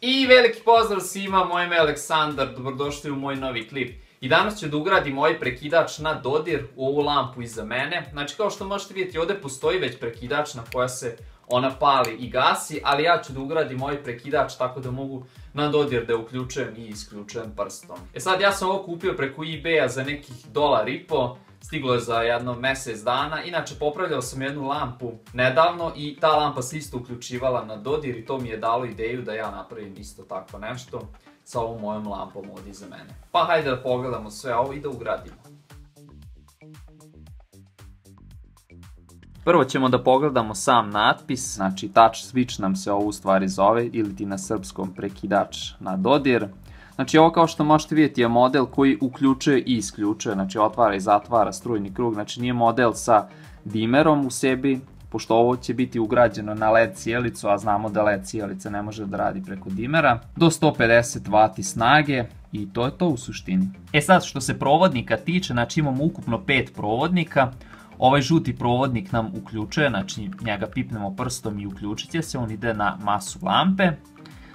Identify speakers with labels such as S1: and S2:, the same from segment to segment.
S1: I veliki pozdrav svima, moje ime je Aleksandar, dobrodošli u moj novi klip. I danas ću da ugradim ovaj prekidač na dodir u ovu lampu iza mene. Znači kao što možete vidjeti ovdje postoji već prekidač na koja se ona pali i gasi, ali ja ću da ugradim ovaj prekidač tako da mogu na dodir da uključujem i isključujem prstom. E sad ja sam ovo kupio preko ebaya za nekih dolar i po, stiglo je za jedno mjesec dana. Inače popravljao sam jednu lampu nedavno i ta lampa se isto uključivala na dodir i to mi je dalo ideju da ja napravim isto tako nešto sa ovom mojom lampom ovdje iza mene. Pa hajde da pogledamo sve ovo i da ugradimo. Prvo ćemo da pogledamo sam natpis, znači touch switch nam se ovo u stvari zove ili ti na srpskom prekidač na dodir. Znači ovo kao što možete vidjeti je model koji uključuje i isključuje, znači otvara i zatvara strujni krug, znači nije model sa dimerom u sebi, pošto ovo će biti ugrađeno na LED cijelicu, a znamo da LED cijelica ne može da radi preko dimera, do 150 W snage i to je to u suštini. E sad što se provodnika tiče, znači imamo ukupno 5 provodnika, Ovaj žuti provodnik nam uključuje, znači njega pipnemo prstom i uključit će se, on ide na masu lampe.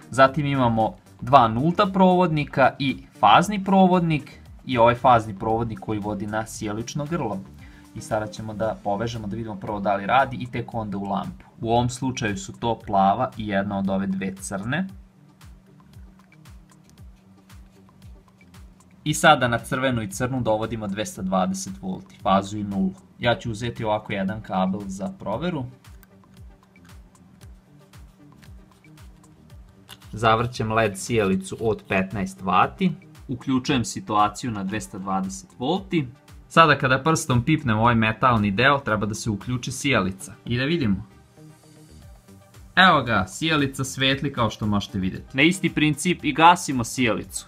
S1: Zatim imamo dva nulta provodnika i fazni provodnik i ovaj fazni provodnik koji vodi na sjelično grlo. I sada ćemo da povežemo da vidimo prvo da li radi i tek onda u lampu. U ovom slučaju su to plava i jedna od ove dve crne. I sada na crvenu i crnu dovodimo 220 V, fazu i nulu. Ja ću uzeti ovako jedan kabel za proveru. Zavrćem LED sijalicu od 15 W. Uključujem situaciju na 220 V. Sada kada prstom pipnem ovaj metalni deo, treba da se uključi sijalica. I da vidimo. Evo ga, sijalica svetli kao što možete vidjeti. Na isti princip i gasimo sijalicu.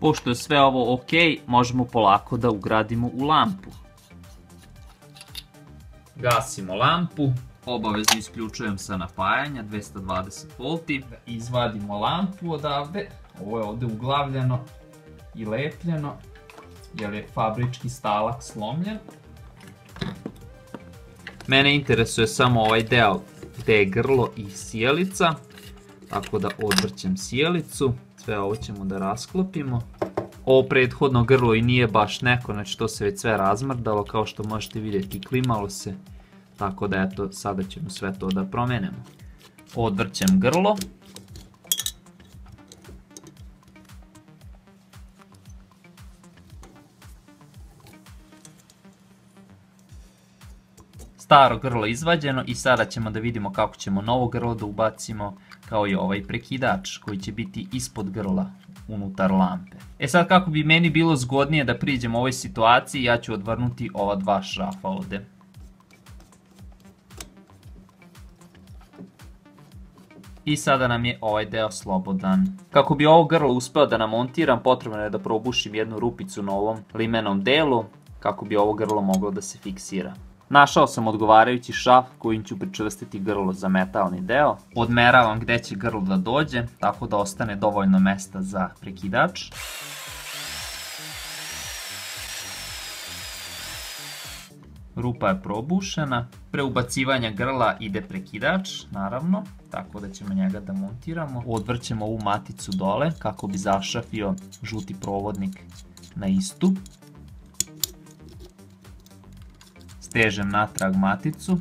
S1: Pošto je sve ovo ok, možemo polako da ugradimo u lampu. Gasimo lampu, obavezno isključujem sa napajanja 220 V. Izvadimo lampu odavde, ovo je ovdje uglavljeno i lepljeno, jer je fabrički stalak slomljen. Mene interesuje samo ovaj deo gdje je grlo i sjelica, tako da odvrćem sjelicu. Sve ovo ćemo da rasklopimo. Ovo prethodno grlo i nije baš neko, znači to se već sve razmrdalo, kao što možete vidjeti klimalo se. Tako da eto, sada ćemo sve to da promenemo. Odvrćem grlo. Staro grlo izvađeno i sada ćemo da vidimo kako ćemo novo grlo da ubacimo kao i ovaj prekidač koji će biti ispod grla unutar lampe. E sad kako bi meni bilo zgodnije da priđem ovoj situaciji, ja ću odvrnuti ova dva šrafa ovdje. I sada nam je ovaj deo slobodan. Kako bi ovo grlo uspeo da namontiram, potrebno je da probušim jednu rupicu na ovom limenom delu, kako bi ovo grlo moglo da se fiksira. Našao sam odgovarajući šaf kojim ću pričvrstiti grlo za metalni deo. Odmeravam gdje će grlo da dođe, tako da ostane dovoljno mesta za prekidač. Rupa je probušena. Pre ubacivanja grla ide prekidač, naravno, tako da ćemo njega da montiramo. Odvrćemo ovu maticu dole kako bi zašafio žuti provodnik na istu. stežem natrag maticu.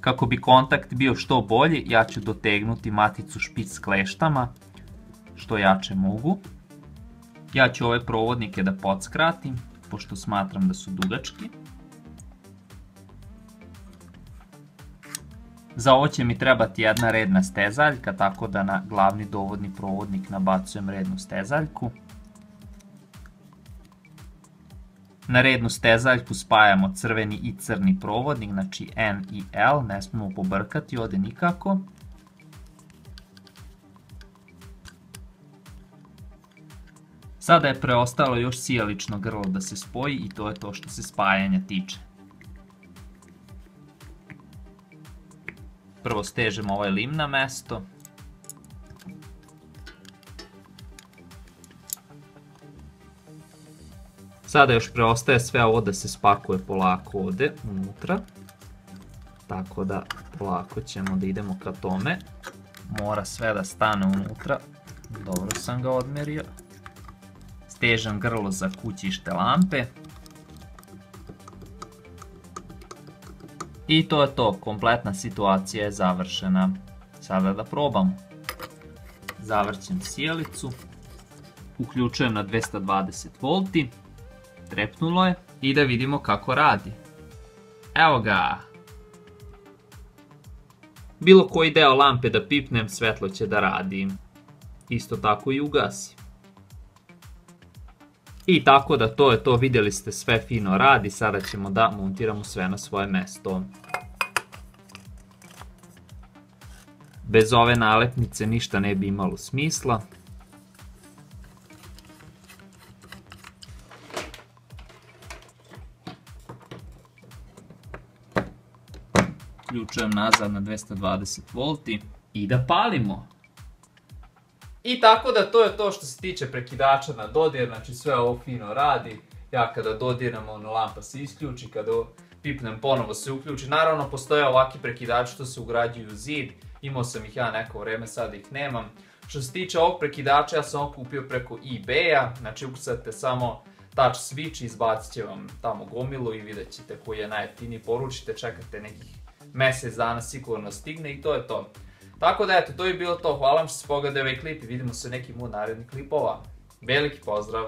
S1: Kako bi kontakt bio što bolji, ja ću dotegnuti maticu špic kleštama, što jače mogu. Ja ću ove provodnike da podskratim, pošto smatram da su dugački. Za ovo će mi trebati jedna redna stezaljka, tako da na glavni dovodni provodnik nabacujem rednu stezaljku. Na rednu stezaljku spajamo crveni i crni provodnik, znači N i L, ne smemo pobrkati ovdje nikako. Sada je preostalo još sijalično grlo da se spoji i to je to što se spajanja tiče. Prvo stežemo ovaj lim na mesto. Sada još preostaje sve ovo da se spakuje polako ovdje unutra. Tako da polako ćemo da idemo ka tome. Mora sve da stane unutra. Dobro sam ga odmerio. Stežem grlo za kućište lampe. I to je to, kompletna situacija je završena. Sada da probamo. Zavrćem sjelicu. Uključujem na 220 V. Trepnulo je. I da vidimo kako radi. Evo ga. Bilo koji deo lampe da pipnem, svetlo će da radi. Isto tako i ugasi. I tako da to je to, vidjeli ste sve fino radi, sada ćemo da montiramo sve na svoje mesto. Bez ove nalepnice ništa ne bi imalo smisla. Ključujem nazad na 220 V i da palimo. I tako da to je to što se tiče prekidača na dodir, znači sve ovo fino radi. Ja kada dodiram, ono lampa se isključi, kada pipnem ponovo se uključi. Naravno postoje ovaki prekidači što se ugrađuju u zid, imao sam ih ja neko vreme, sad ih nemam. Što se tiče ovog prekidača, ja sam ovo kupio preko eBay-a, znači ukucate samo touch switch, izbacit će vam tamo gomilu i vidjet ćete koji je najjeftiniji, poručite, čekate nekih mjesec dana sigurno stigne i to je to. Tako da eto, to je bilo to. Hvala vam što ste pogledali ovaj klip i vidimo se u nekim u narednih klipova. Veliki pozdrav!